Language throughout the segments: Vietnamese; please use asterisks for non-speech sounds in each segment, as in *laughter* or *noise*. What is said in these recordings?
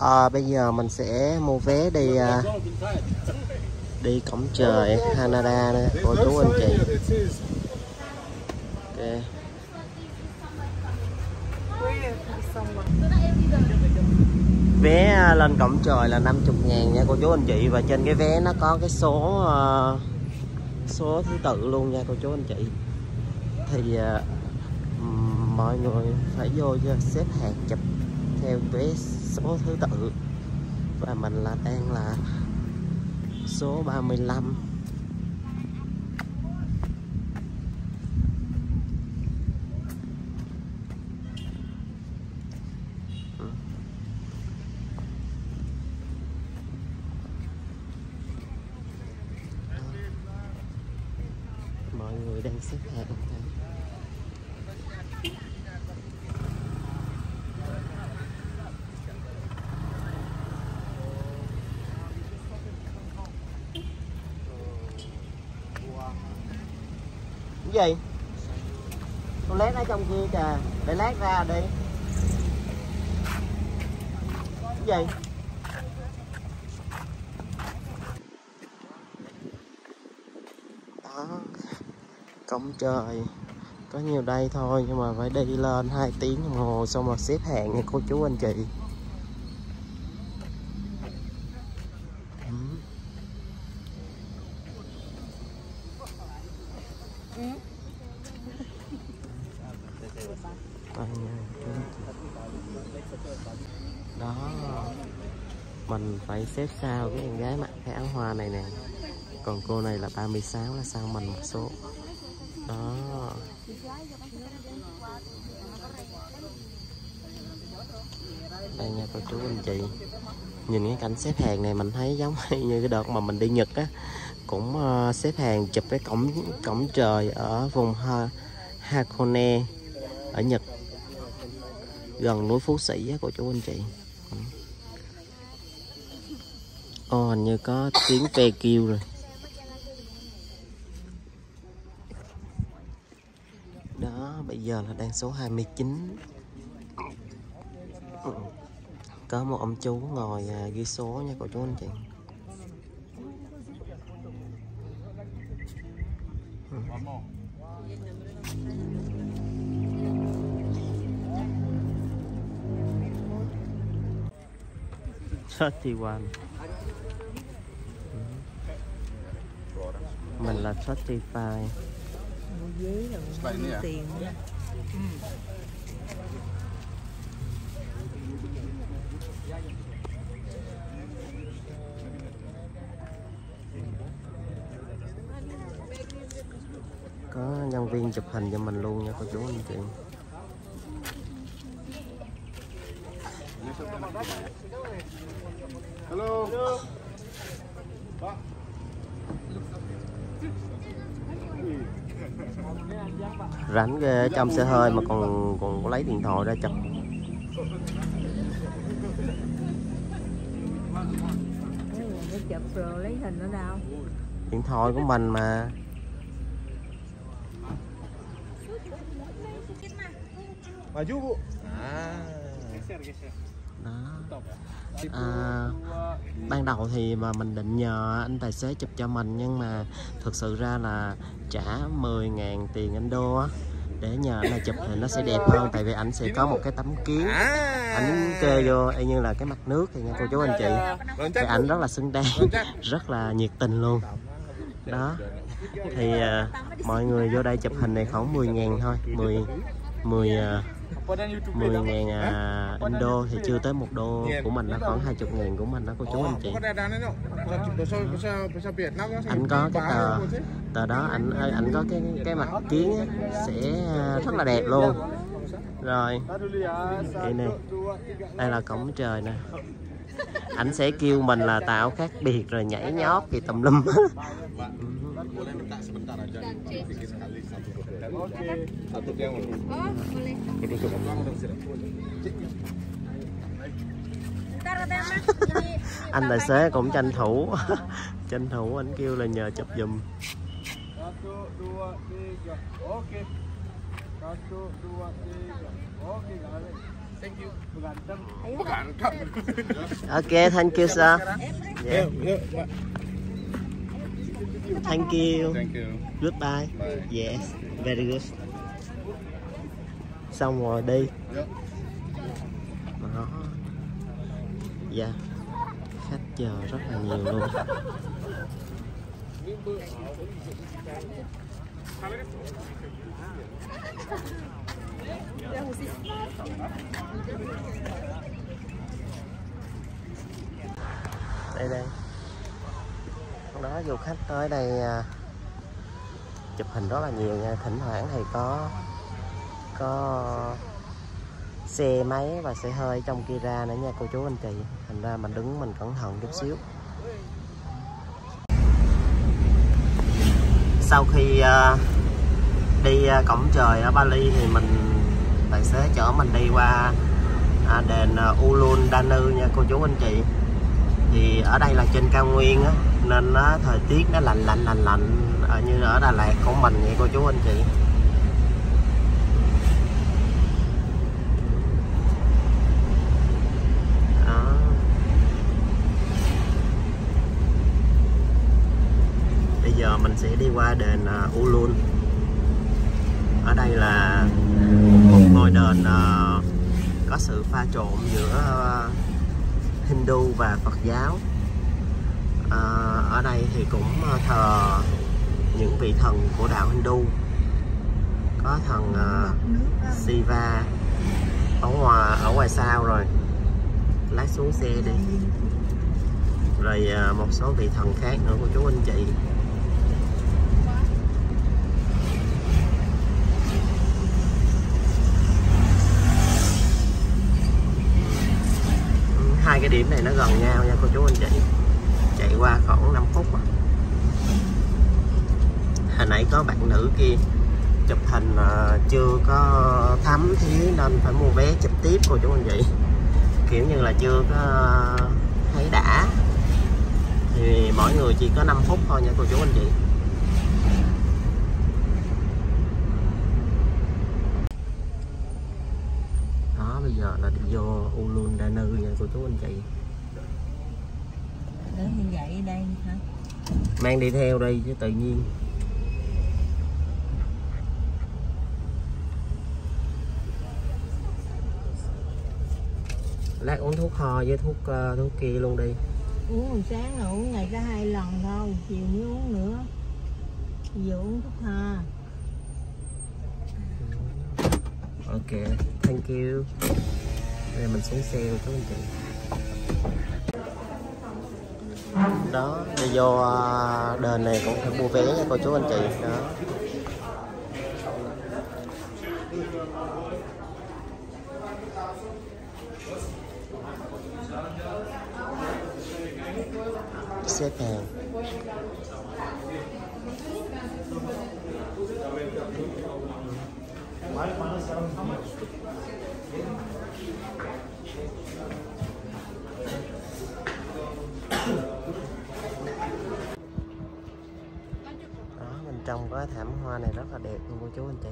à, bây giờ mình sẽ mua vé đi à, đi cổng trời Canada nè. Cô chú anh chị. Ok. Vé à, lên cổng trời là 50 ngàn nha cô chú anh chị. Và trên cái vé nó có cái số à, số thứ tự luôn nha cô chú anh chị. Thì à, mọi người phải vô xếp hàng chụp theo vé số thứ tự. Và mình là đang là số 35 mọi người đang xếp hàng. Gì? Con lét ở trong kia kìa, để lát ra đi. Cái gì? Đó cổng trời. Có nhiều đây thôi, nhưng mà phải đi lên 2 tiếng đồng hồ xong rồi xếp hàng nha cô chú anh chị Ừ. Coi nha, chú anh chị đó. Mình phải xếp sau cái em gái mặc cái áo hoa này nè. Còn cô này là 36 là sao mình một số. Đó. Đây nha cô chú anh chị. Nhìn cái cảnh xếp hàng này mình thấy giống *laughs* như cái đợt mà mình đi Nhật á. Cũng ờ, xếp hàng chụp cái cổng cổng trời ở vùng ha, Hakone ở Nhật gần núi Phú Sĩ á, cô chú anh chị. Ồ hình như có tiếng pe kêu rồi. Đó, bây giờ là đang số 29 có một ông chú ngồi à, ghi số nha cô chú anh chị. Ừ. thirty one mình là mua nè. tiền nữa. có nhân viên chụp hình cho mình luôn nha cô chú anh chị rảnh ghê ở trong xe hơi mà còn còn lấy điện thoại ra chụp. Rồi lấy hình ở đâu điện thoại của mình mà. Maju, Bu. đó à, ban đầu thì mà mình định nhờ anh tài xế chụp cho mình nhưng mà thực sự ra là trả 10.000 tiền Indo đô á. Để nhờ anh này chụp thì nó sẽ đẹp hơn tại vì ảnh sẽ có một cái tấm kiến ảnh kê vô y như là cái mặt nước thì nha cô chú anh chị. Vâng, thì ảnh rất là xứng đáng rất là nhiệt tình luôn. Đó. Thì à, mọi người vô đây chụp hình này khoảng 10 ngàn thôi 10 10 à, 10 ngàn à, Indo thì chưa tới một đô của mình nó khoảng 20 ngàn của mình đó cô chú anh chị. anh có cái tờ tờ đó anh anh có cái cái mặt kiến á, sẽ à, rất là đẹp luôn. Rồi. Đây nè. Đây là cổng trời nè. Anh sẽ kêu mình là tạo khác biệt rồi nhảy nhót gì tùm lum *laughs* Boleh minta sebentar aja pikir sekali satu hotel. Satu yang Oh, boleh. Ini *laughs* anh tài xế cũng tranh thủ. *laughs* Tranh thủ anh kêu là nhờ chụp giùm. Oke. Oke. Okay, thank you, sir. Yeah. Thank you. Thank you. Goodbye. Bye. Yes, very good. Xong rồi đi. Yep. Đó. Dạ. Khách chờ rất là nhiều luôn. Đây đây. Đó du khách tới đây à, chụp hình rất là nhiều nha. Thỉnh thoảng thì có có xe máy và xe hơi trong kia ra nữa nha cô chú anh chị. Thành ra mình đứng mình cẩn thận chút xíu. Sau khi à, đi à, cổng trời ở Bali thì mình tài xế chở mình đi qua à, đền ờ, Ulun Danu nha cô chú anh chị thì ở đây là trên cao nguyên á nên nó thời tiết nó lạnh lạnh lạnh lạnh. Ở như ở Đà Lạt của mình vậy cô chú anh chị. Đó. Bây giờ mình sẽ đi qua đền uh, Ulun. Ở đây là một ngôi đền uh, có sự pha trộn giữa uh, Hindu và Phật giáo. À, Ở đây thì cũng ờ, thờ những vị thần của đạo Hindu. Có thần uh, Shiva ở ngoài ở ngoài sau rồi. Lát xuống xe đi. Rồi uh, một số vị thần khác nữa của chú anh chị Ừ, hai cái điểm này nó gần nhau nha cô chú anh chị. Chạy qua khoảng 5 phút à. hồi nãy có bạn nữ kia chụp hình à, chưa có thấm thía nên phải mua vé chụp tiếp cô chú anh chị. Kiểu như là chưa có thấy đã. Thì mỗi người chỉ có 5 phút thôi nha cô chú anh chị. Đó là đi vô Ulun Danu nha cô chú anh chị. Đến như vậy đây hả? mang đi theo đây chứ tự nhiên. Lát uống thuốc ho với thuốc ờ, thuốc kia luôn đi. Uống hồi sáng là uống ngày có hai lần thôi Chiều mới uống nữa. Giờ uống thuốc ha ok thank you đây, mình xuống xe rồi, các anh chị. Đó, đi vô à, đền này cũng phải mua vé nha, cô chú anh chị. Đó. Xếp hàng đó, bên trong có thảm hoa này rất là đẹp luôn cô chú anh chị.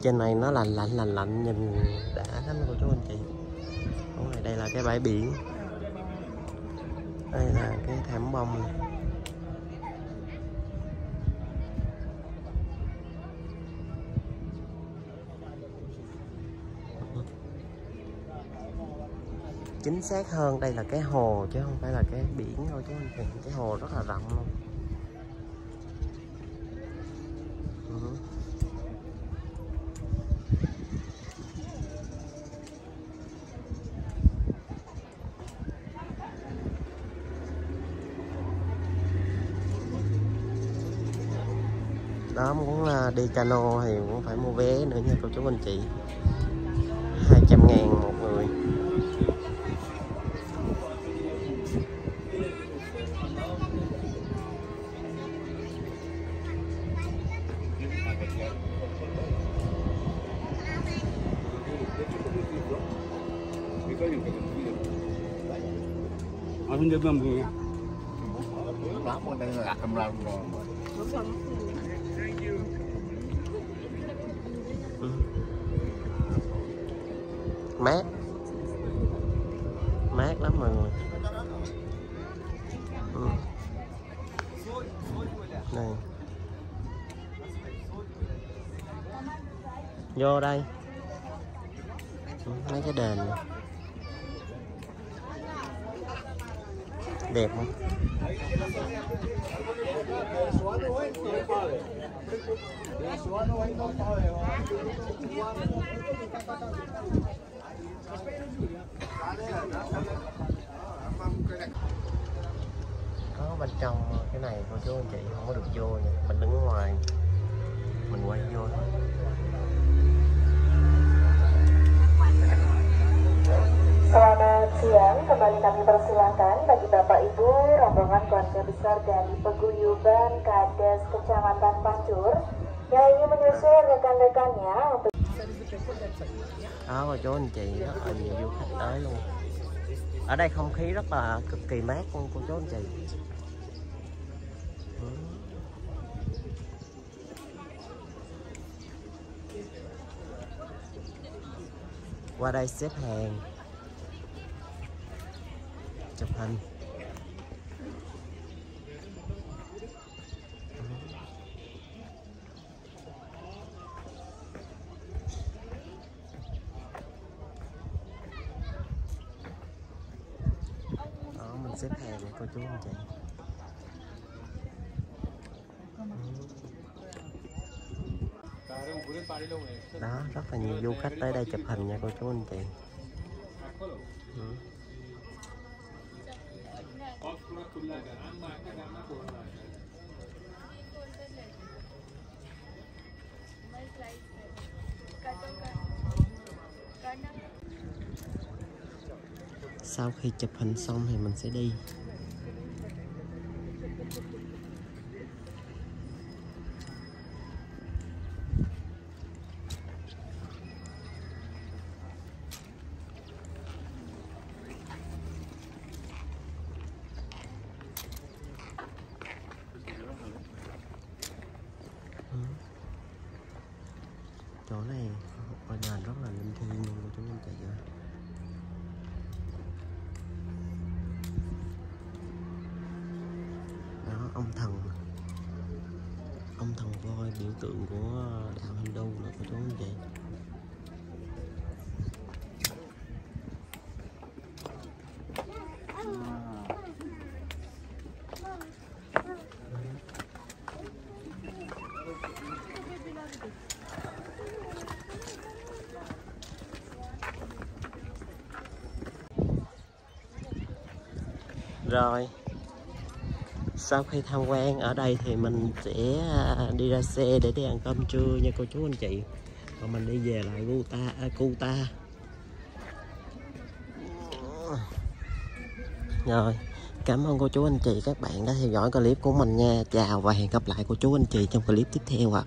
Trên này nó lạnh lạnh lạnh lạnh, nhìn đã lắm cô chú anh chị. Ở đây là cái bãi biển. Đây là cái thảm bông này. Chính xác hơn. Đây là cái hồ chứ không phải là cái biển thôi chứ anh chị cái hồ rất là rộng luôn. Ừ. đó, muốn là đi cano thì cũng phải mua vé nữa nha, cô chú anh chị. 200 ngàn một người. 근데 뭐 뭐야? mát. Mát lắm mọi người. Ừ. Này. Vô đây. Ừ, mấy cái đền này. Đẹp không? Có bên trong cái này, cô chú anh chị không có được vô nha. Mình đứng ngoài, mình quay vô thôi. Kami persilahkan bagi Bapak Ibu, rombongan keluarga besar dari Peguyuban, Kades, Kecamatan Pancur, yang ingin menyusul rekan-rekannya untuk đó cô chú anh chị rất là ờ, nhiều du khách tới luôn. Ở đây không khí rất là cực kỳ mát luôn cô chú anh chị. Qua đây xếp hàng chụp đó, mình xếp hàng để cô chú anh chị. Đó, rất là nhiều du khách tới đây chụp hình nha, cô chú anh chị. Ừ sau khi chụp hình xong thì mình sẽ đi. Chỗ này, ở đền rất là linh thiêng luôn cô chú anh chị đó, ông thần ông thần voi, biểu tượng của ờ, đạo Hindu là cô chú anh chị rồi. Sau khi tham quan ở đây thì mình sẽ à, đi ra xe để đi ăn cơm trưa nha cô chú anh chị. Còn mình đi về lại Guta à, Kuta. Rồi. Cảm ơn cô chú anh chị. Các bạn đã theo dõi clip của mình nha. Chào và hẹn gặp lại cô chú anh chị trong clip tiếp theo ạ.